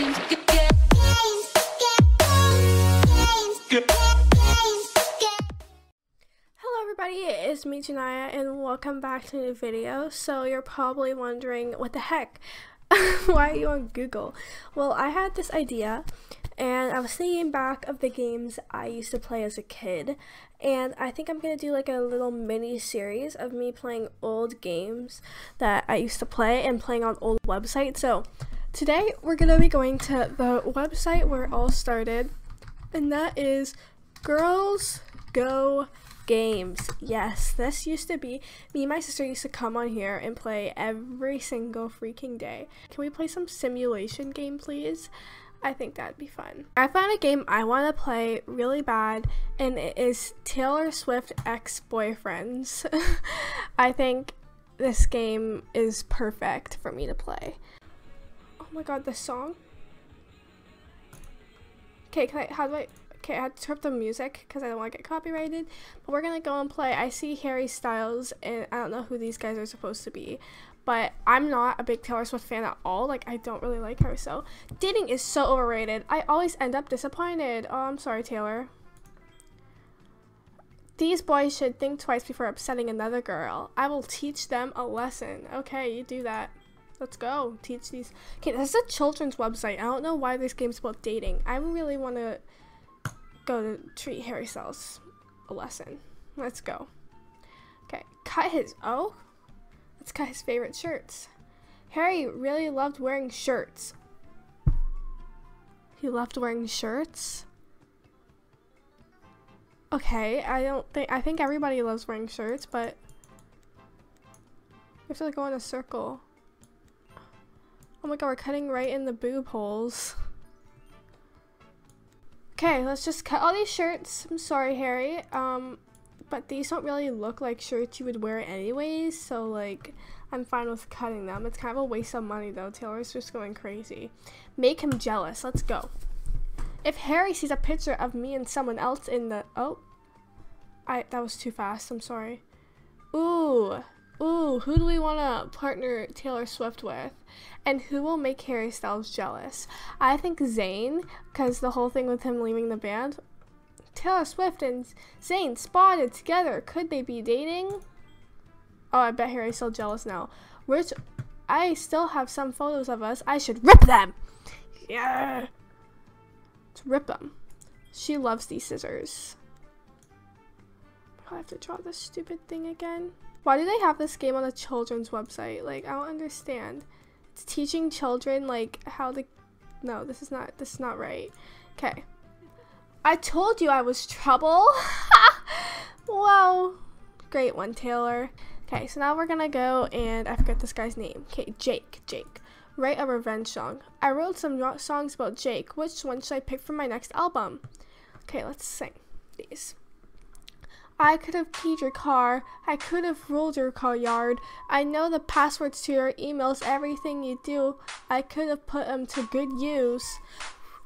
Hello everybody, it is me Janiya and welcome back to a new video. So you're probably wondering what the heck? Why are you on Google? Well, I had this idea and I was thinking back of the games I used to play as a kid and I think I'm to do like a little mini series of me playing old games that I used to play and playing on old websites. So today we're going to be going to the website where it all started and that is Girls Go games. Yes, this used to be me and my sister used to come on here and play every single freaking day. Can we play some simulation game, please? I think that'd be fun. I found a game I want to play really bad, and it is Taylor Swift Ex Boyfriends. I think this game is perfect for me to play. Oh my god, this song. Okay, can I, how do I, okay, I had to turn up the music because I don't want to get copyrighted, but we're gonna go and play. I see Harry Styles, and I don't know who these guys are supposed to be, but I'm not a big Taylor Swift fan at all. Like, I don't really like her, so dating is so overrated. I always end up disappointed. Oh, I'm sorry, Taylor. These boys should think twice before upsetting another girl. I will teach them a lesson. Okay, you do that. Let's go. Teach these. Okay, this is a children's website. I don't know why this game's about dating. I really want to go to treat Harry Styles a lesson. Let's go. Okay, cut his. Oh, let's cut his favorite shirts. Harry really loved wearing shirts. He loved wearing shirts. Okay, I don't think I think everybody loves wearing shirts, but we have to like, go in a circle. Oh my god, we're cutting right in the boob holes. Okay, let's just cut all these shirts. I'm sorry, Harry. Um, but these don't really look like shirts you would wear anyways, so like, I'm fine with cutting them. It's kind of a waste of money though. Taylor's just going crazy. Make him jealous. Let's go. If Harry sees a picture of me and someone else in the, oh, I, that was too fast. I'm sorry. Ooh. Ooh, who do we want to partner Taylor Swift with? And who will make Harry Styles jealous? I think Zayn, because the whole thing with him leaving the band. Taylor Swift and Zayn spotted together. Could they be dating? Oh, I bet Harry's still jealous now. Which, I still have some photos of us. I should rip them! Yeah! Let's rip them. She loves these scissors. I have to draw this stupid thing again. Why do they have this game on a children's website? Like, I don't understand. It's teaching children, like, how to... No, this is not, this is not right. Okay. I told you I was trouble. wow. Great one, Taylor. Okay, so now we're gonna go and I forget this guy's name. Okay, Jake. Jake. Write a revenge song. I wrote some songs about Jake. Which one should I pick for my next album? Okay, let's sing these. I could have keyed your car. I could have ruled your car yard. I know the passwords to your emails, everything you do. I could have put them to good use.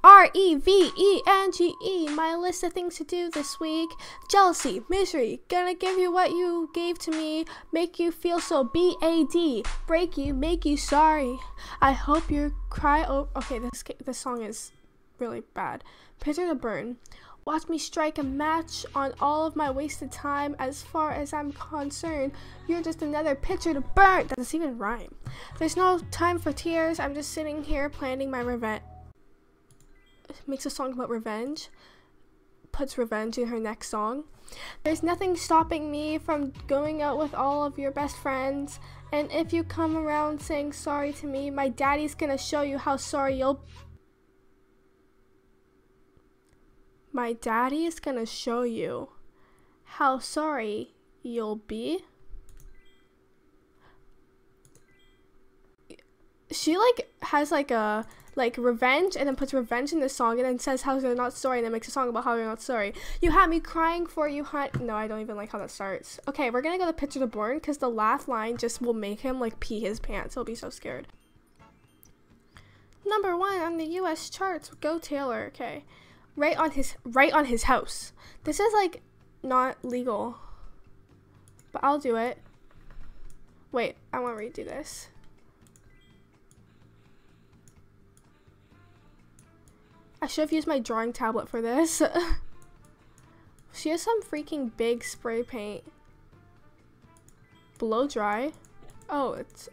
R E V E N G E, my list of things to do this week. Jealousy, misery, gonna give you what you gave to me, make you feel so B A D, break you, make you sorry. I hope you cry. Oh, okay, this this song is really bad. Picture to burn. Watch me strike a match on all of my wasted time. As far as I'm concerned, you're just another picture to burn. That doesn't even rhyme. There's no time for tears. I'm just sitting here planning my revenge. Makes a song about revenge. Puts revenge in her next song. There's nothing stopping me from going out with all of your best friends. And if you come around saying sorry to me, my daddy's gonna show you how sorry you'll My daddy is gonna show you how sorry you'll be. She like has like a like revenge and then puts revenge in the song and then says how they're not sorry and then makes a song about how they're not sorry. You had me crying for you, hun. No, I don't even like how that starts. Okay, we're gonna go to picture to burn because the last line just will make him like pee his pants. He'll be so scared. Number one on the U.S. charts. Go Taylor. Okay right on his right on his house. This is like not legal. But I'll do it. Wait, I want to redo this. I should have used my drawing tablet for this. she has some freaking big spray paint. Blow dry. Oh, it's...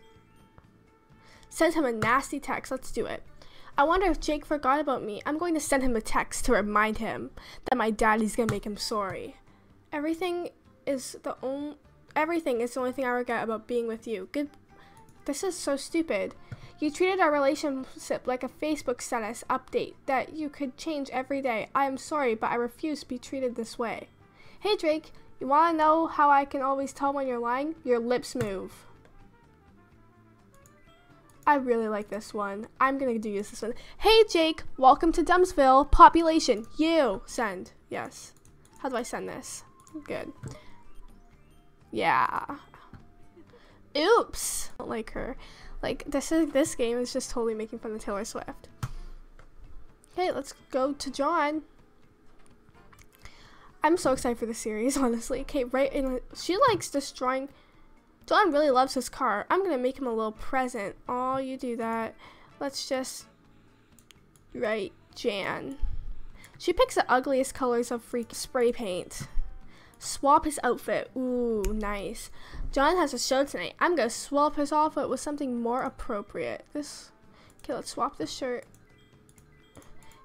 Send him a nasty text. Let's do it. I wonder if Jake forgot about me. I'm going to send him a text to remind him that my daddy's gonna make him sorry. Everything is the only everything is the only thing I regret about being with you. Good this is so stupid. You treated our relationship like a Facebook status update that you could change every day. I am sorry, but I refuse to be treated this way. Hey Drake, you wanna know how I can always tell when you're lying? Your lips move. I really like this one. I'm gonna do use this one. Hey Jake, welcome to Dumpsville. Population, you. Send. Yes. How do I send this? Good. Yeah. Oops. Don't like her. Like this is this game is just totally making fun of Taylor Swift. Okay, let's go to John. I'm so excited for the series, honestly. Okay, right in she likes destroying John really loves his car. I'm gonna make him a little present. Oh, you do that. Let's just write Jan. She picks the ugliest colors of freak spray paint. Swap his outfit. Ooh, nice. John has a show tonight. I'm gonna swap his outfit with something more appropriate. This. Okay, let's swap this shirt.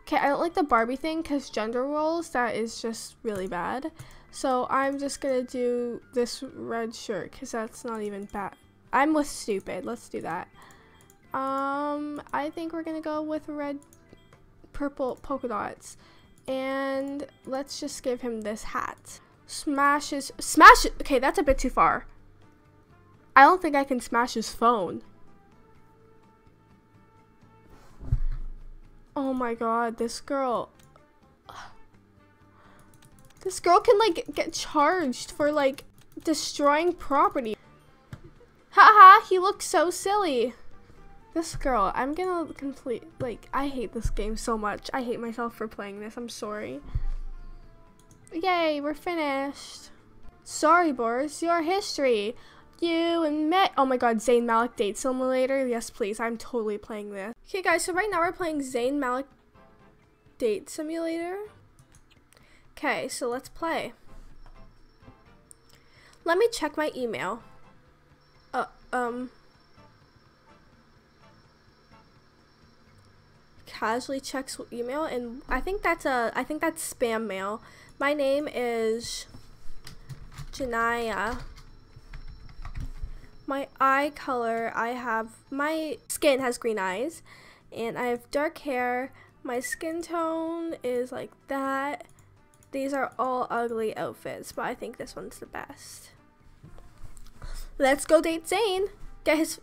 Okay, I don't like the Barbie thing because gender roles, that is just really bad. So I'm just gonna do this red shirt because that's not even bad. I'm with stupid. Let's do that. Um, I think we're gonna go with red, purple polka dots. And let's just give him this hat. Smash his, smash it. Okay, that's a bit too far. I don't think I can smash his phone. Oh my god, this girl. This girl can like get charged for like destroying property. Haha, he looks so silly. This girl, I'm gonna complete, like, I hate this game so much. I hate myself for playing this, I'm sorry. Yay, we're finished. Sorry, Boris, your history. You and me. Oh my god, Zayn Malik Date Simulator. Yes, please, I'm totally playing this. Okay, guys, so right now we're playing Zayn Malik Date Simulator. Okay, so let's play. Let me check my email. Uh, um. Casually checks email, and I think that's a, I think that's spam mail. My name is Janiya. My eye color, I have, my skin has green eyes, and I have dark hair. My skin tone is like that these are all ugly outfits, but I think this one's the best. Let's go date Zayn. Get his...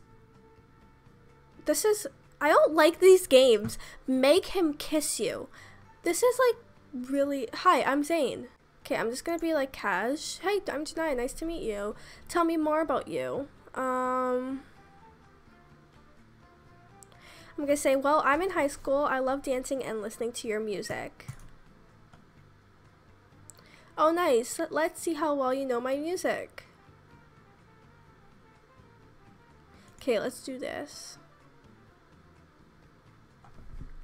This is... I don't like these games. Make him kiss you. This is like really... Hi, I'm Zayn. Okay, I'm just gonna be like Cash. Hey, I'm Janai. Nice to meet you. Tell me more about you. Um... I'm gonna say, well, I'm in high school. I love dancing and listening to your music. Oh, nice. Let's see how well you know my music. Okay, let's do this.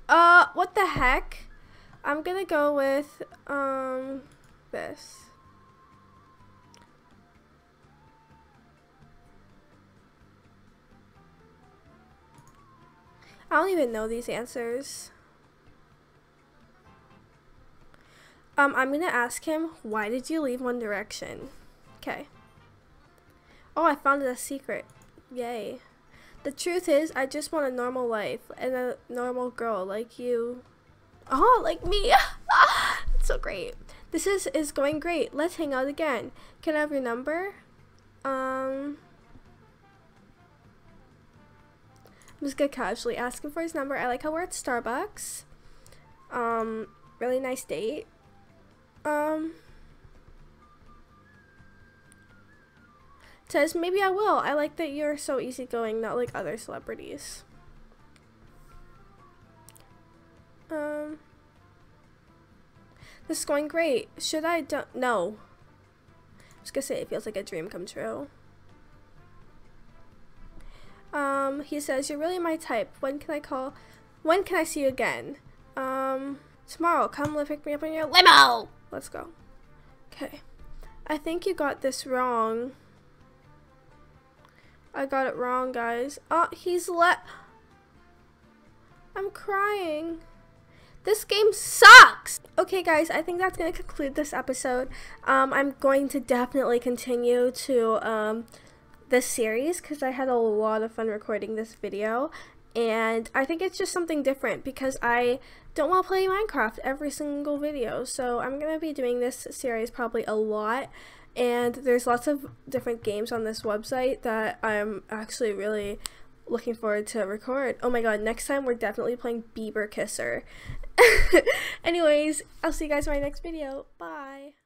Uh, what the heck? I'm gonna go with, um, this. I don't even know these answers. Um, I'm gonna ask him, why did you leave One Direction? Okay. Oh, I found a secret. Yay. The truth is, I just want a normal life and a normal girl like you. Oh, like me. it's so great. This is, is going great. Let's hang out again. Can I have your number? Um... I'm just gonna casually ask him for his number. I like how we're at Starbucks. Um, really nice date. Um. Says, maybe I will. I like that you're so easygoing, not like other celebrities. Um. This is going great. Should I don't no. I was gonna say it feels like a dream come true. Um, he says, You're really my type. When can I call when can I see you again? Um Tomorrow, come pick me up in your limo. Let's go. Okay. I think you got this wrong. I got it wrong, guys. Oh, he's let. I'm crying. This game sucks! Okay, guys, I think that's going to conclude this episode. Um, I'm going to definitely continue to um, this series because I had a lot of fun recording this video. And I think it's just something different because I don't want to play Minecraft every single video. So I'm going to be doing this series probably a lot. And there's lots of different games on this website that I'm actually really looking forward to record. Oh my god, next time we're definitely playing Bieber Kisser. Anyways, I'll see you guys in my next video. Bye.